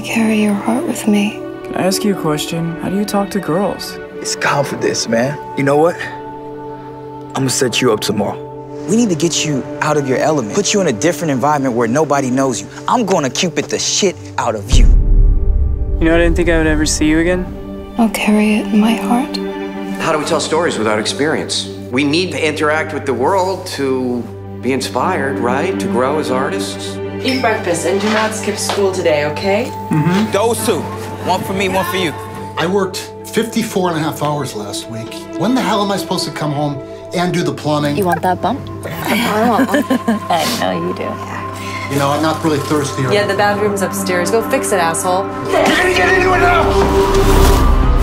carry your heart with me. Can I ask you a question? How do you talk to girls? It's confidence, man. You know what? I'm gonna set you up tomorrow. We need to get you out of your element, put you in a different environment where nobody knows you. I'm gonna cupid the shit out of you. You know, I didn't think I would ever see you again. I'll carry it in my heart. How do we tell stories without experience? We need to interact with the world to be inspired, right? To grow as artists. Eat breakfast and do not skip school today, okay? Mm-hmm. Those two. One for me, one for you. I worked 54 and a half hours last week. When the hell am I supposed to come home and do the plumbing? You want that bump? I want one. I know you do. You know, I'm not really thirsty. Or Yeah, the bathroom's upstairs. Go fix it, asshole.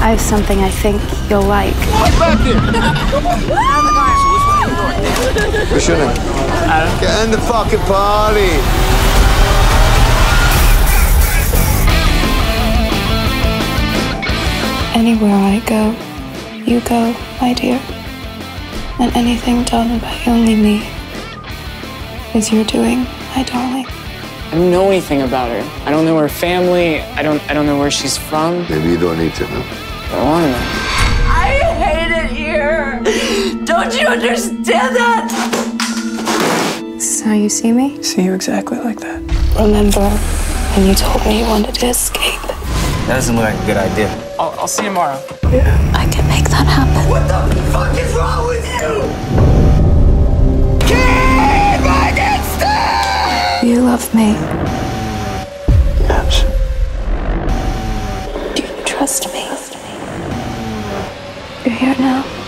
I have something I think you'll like. What's back your name? Adam. Get in the fucking party. Anywhere I go, you go, my dear. And anything done by only me is your doing, my darling. I don't know anything about her. I don't know her family. I don't. I don't know where she's from. Maybe you don't need to know. I want to know. I hate it here. Don't you understand that? This how you see me? See you exactly like that. Remember when you told me you wanted to escape? That doesn't look like a good idea. I'll, I'll see you tomorrow. Yeah. I can make that happen. What the fuck is wrong with you? Keep my distance! You love me. Yes. Do you trust me? You're here now.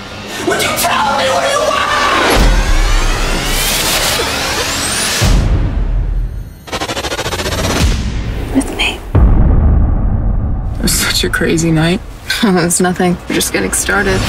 A crazy night. it's nothing. We're just getting started.